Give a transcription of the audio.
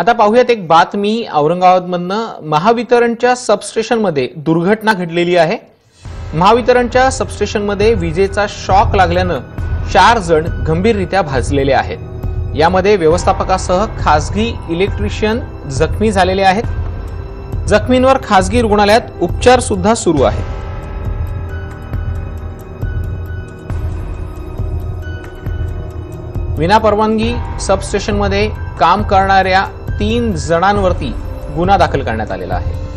आता पाहूयात एक बातमी औरंगाबादमधनं महावितरणच्या सबस्टेशनमध्ये दुर्घटना घडलेली आहे. महावितरणच्या सबस्टेशनमध्ये विजेचा शॉक लागल्यानं चार जण गंभीररित्या भाजलेले आहेत. यामध्ये व्यवस्थापकासह खासगी इलेक्ट्रिशियन जखमी झालेले आहेत. जखमींवर खासगी रुग्णालयात उपचार सुद्धा सुरू आहेत. विनापरवानगी सबस्टेशनमध्ये काम करणाऱ्या तीन जणांवरती गुन्हा दाखल करण्यात आलेला आहे.